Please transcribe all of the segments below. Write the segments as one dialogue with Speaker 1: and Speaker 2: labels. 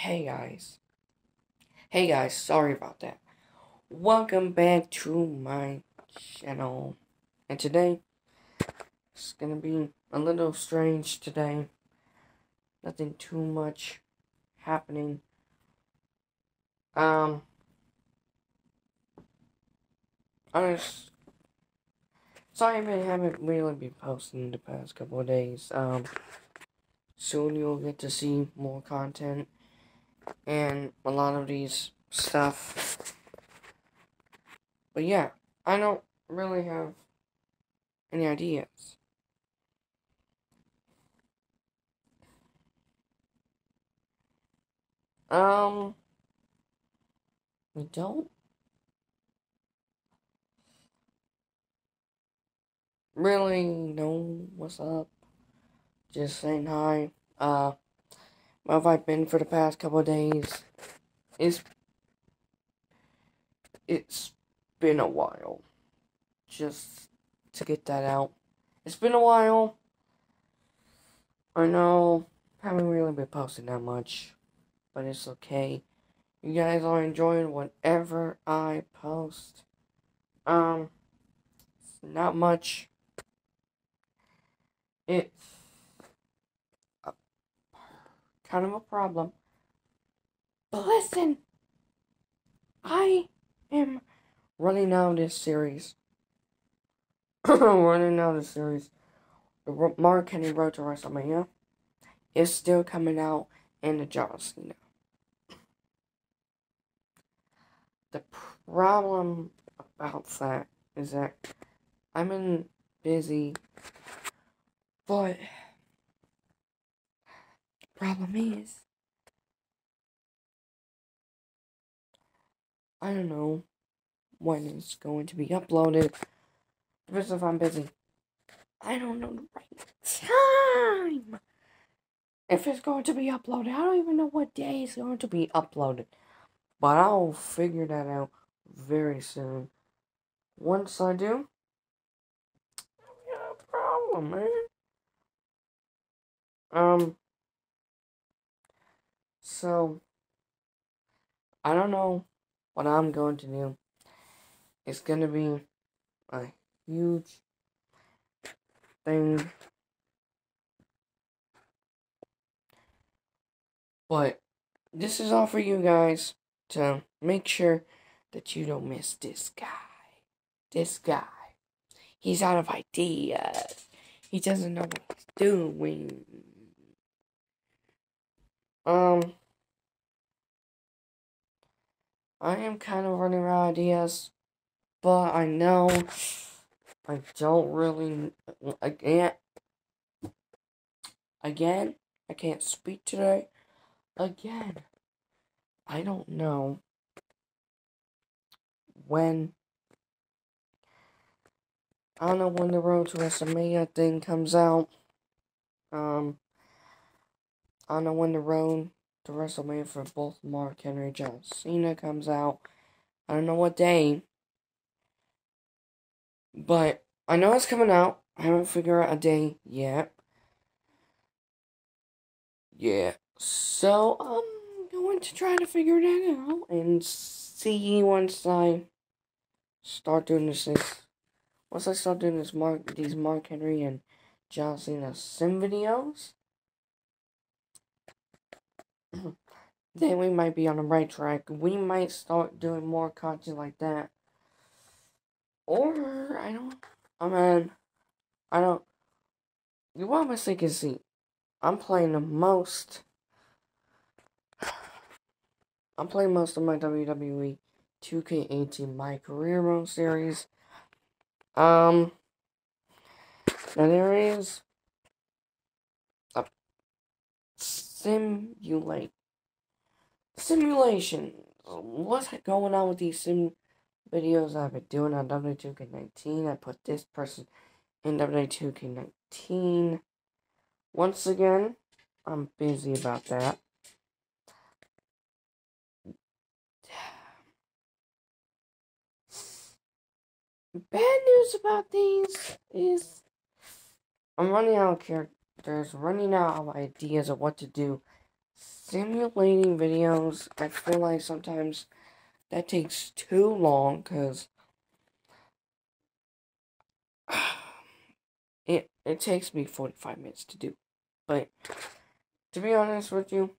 Speaker 1: Hey guys. Hey guys, sorry about that. Welcome back to my channel. And today, it's gonna be a little strange today. Nothing too much happening. Um, I just, sorry I haven't really been posting the past couple of days. Um, soon you'll get to see more content and a lot of these stuff. But yeah, I don't really have any ideas. Um, we don't really know what's up. Just saying hi. Uh, where have I been for the past couple of days? It's it's been a while. Just to get that out. It's been a while. I know haven't really been posting that much, but it's okay. You guys are enjoying whatever I post. Um, not much. It's kind of a problem. But listen, I am running out of this series. running out this series. The Mark Henry Road to WrestleMania is still coming out in the John Cena. The problem about that is that I'm in busy, but Problem is, I don't know when it's going to be uploaded. Because if I'm busy, I don't know the right time. If it's going to be uploaded, I don't even know what day it's going to be uploaded. But I'll figure that out very soon. Once I do, we got a problem, man. Um, so, I don't know what I'm going to do. It's going to be a huge thing. But this is all for you guys to make sure that you don't miss this guy. This guy. He's out of ideas. He doesn't know what he's doing. Um, I am kind of running out of ideas, but I know I don't really, I can't. again, I can't speak today. Again, I don't know when, I don't know when the Road to WrestleMania thing comes out. Um, I don't know when the road to WrestleMania for both Mark Henry and John Cena comes out. I don't know what day. But I know it's coming out. I haven't figured out a day yet. Yeah. So I'm going to try to figure that out and see once I start doing this. Once I start doing this Mark these Mark Henry and John Cena sim videos. Then we might be on the right track. We might start doing more content like that. Or, I don't, I mean, I don't, you obviously can see, I'm playing the most, I'm playing most of my WWE 2K18 My Career Mode series. Um, now there is a simulate simulation. What's going on with these sim videos I've been doing on W2K19? I put this person in W2K19. Once again, I'm busy about that. Bad news about these is I'm running out of characters, running out of ideas of what to do simulating videos, I feel like sometimes that takes too long because it it takes me 45 minutes to do. But to be honest with you,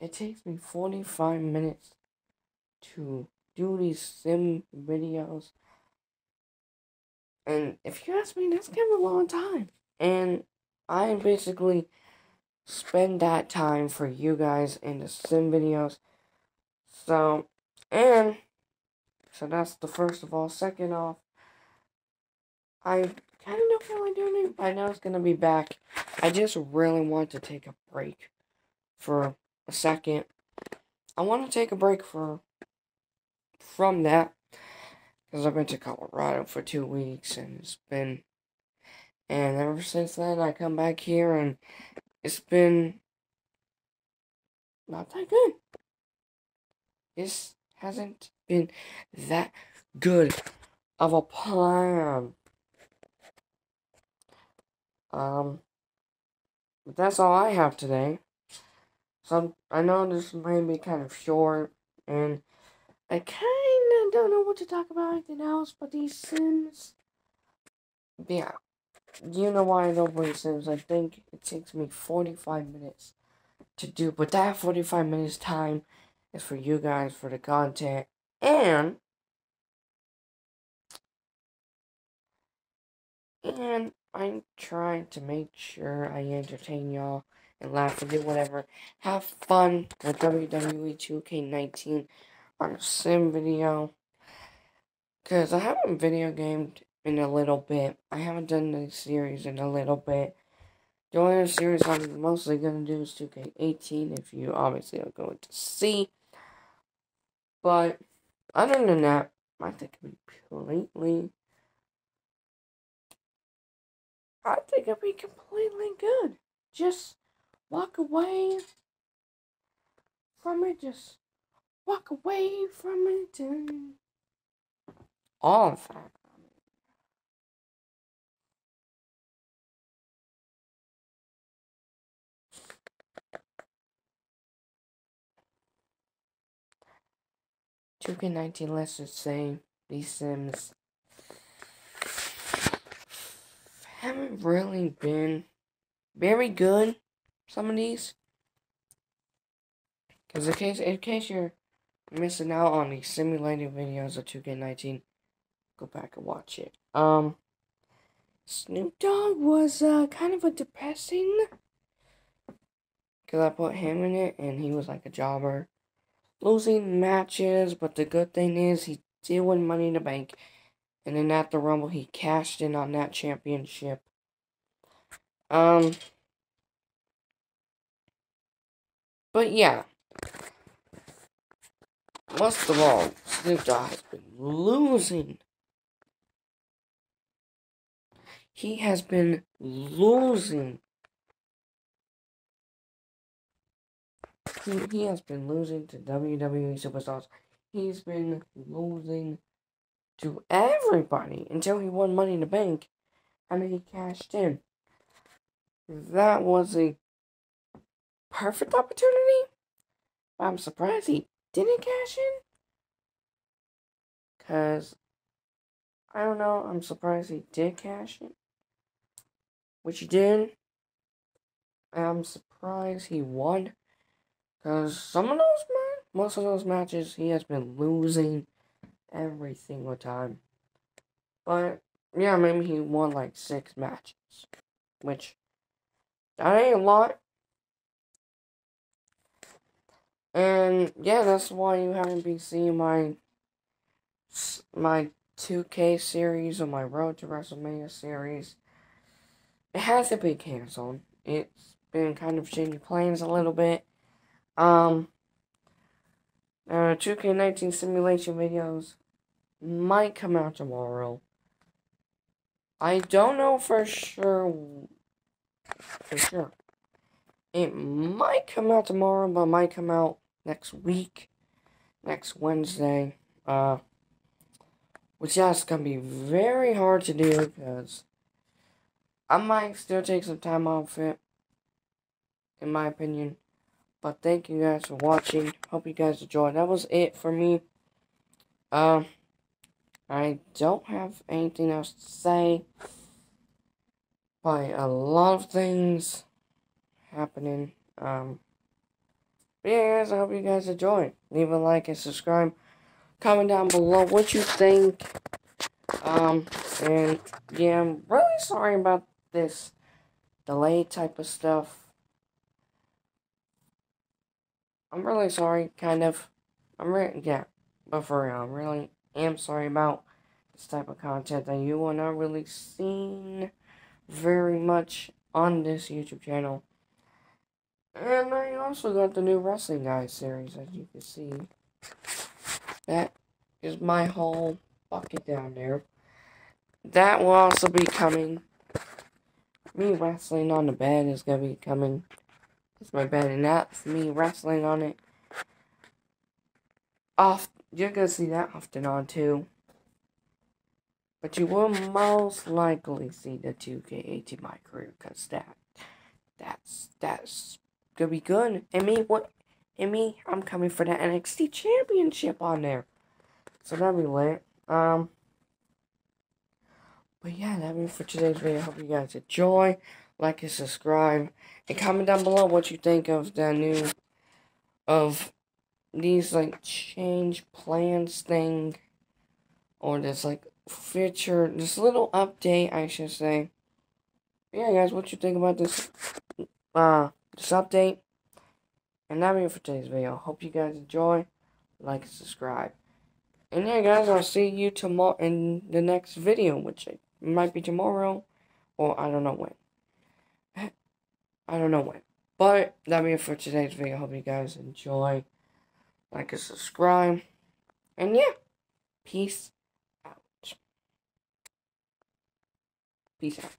Speaker 1: it takes me 45 minutes to do these sim videos. And if you ask me, that's kind of a long time. And I basically spend that time for you guys in the sim videos. So, and, so that's the first of all. Second off, I kind of don't feel like doing it. I know it's going to be back. I just really want to take a break for a second. I want to take a break for from that because I've been to Colorado for two weeks and it's been and ever since then I come back here and it's been not that good. This hasn't been that good of a plan. Um, but that's all I have today. So I know this might be kind of short, and I kind of don't know what to talk about anything else but these Sims. Yeah, you know why I don't play Sims. I think it takes me 45 minutes to do, but that 45 minutes time is for you guys, for the content, and and I'm trying to make sure I entertain y'all and laugh and do whatever. Have fun with WWE 2K19 on a sim video. Because I haven't video gamed in a little bit. I haven't done the series in a little bit. The only series I'm mostly going to do is 2K18 if you obviously are going to see. But other than that, I think it'd be completely. I think it'd be completely good. Just walk away from it. Just walk away from it and all of that. 2K19, let's just say these Sims haven't really been very good. Some of these, because in case in case you're missing out on the simulated videos of 2K19, go back and watch it. Um, Snoop Dogg was uh, kind of a depressing because I put him in it and he was like a jobber losing matches, but the good thing is he did win Money in the Bank. And then at the Rumble, he cashed in on that championship. Um, but yeah. Most of all, Snoop Dogg has been losing. He has been losing He, he has been losing to WWE superstars. He's been losing to everybody until he won Money in the Bank and then he cashed in. That was a perfect opportunity. I'm surprised he didn't cash in. Because, I don't know, I'm surprised he did cash in. Which he did. I'm surprised he won. Because some of those, most of those matches, he has been losing every single time. But, yeah, maybe he won like six matches. Which, that ain't a lot. And, yeah, that's why you haven't been seeing my, my 2K series or my Road to WrestleMania series. It hasn't been canceled. It's been kind of changing plans a little bit. Um, uh, 2K19 simulation videos might come out tomorrow. I don't know for sure. For sure. It might come out tomorrow, but might come out next week. Next Wednesday. Uh, which that's gonna be very hard to do, because... I might still take some time off it. in my opinion. But thank you guys for watching. Hope you guys enjoyed. That was it for me. Um, I don't have anything else to say. By a lot of things happening. Um, but yeah, guys, I hope you guys enjoyed. Leave a like and subscribe. Comment down below what you think. Um, and yeah, I'm really sorry about this delay type of stuff. I'm really sorry, kind of. I'm really, yeah, but for real, I'm really am sorry about this type of content that you will not really seen very much on this YouTube channel. And I also got the new Wrestling Guys series, as you can see. That is my whole bucket down there. That will also be coming. Me wrestling on the bed is going to be coming. It's my bed, and that's me wrestling on it. Off, you're to see that often on too. But you will most likely see the 2K18 my career, because that, that's, that's gonna be good. And me, what? And me, I'm coming for the NXT Championship on there. So that'll be lit. Um. But yeah, that'll be for today's video. Hope you guys enjoy. Like and subscribe. And comment down below what you think of the new. Of these, like, change plans thing. Or this, like, feature. This little update, I should say. yeah, guys, what you think about this? Uh this update. And that'll be it for today's video. Hope you guys enjoy. Like and subscribe. And yeah, guys, I'll see you tomorrow in the next video, which might be tomorrow, or I don't know when. I don't know when. But that'll be it for today's video. Hope you guys enjoy. Like and subscribe. And yeah, peace out. Peace out.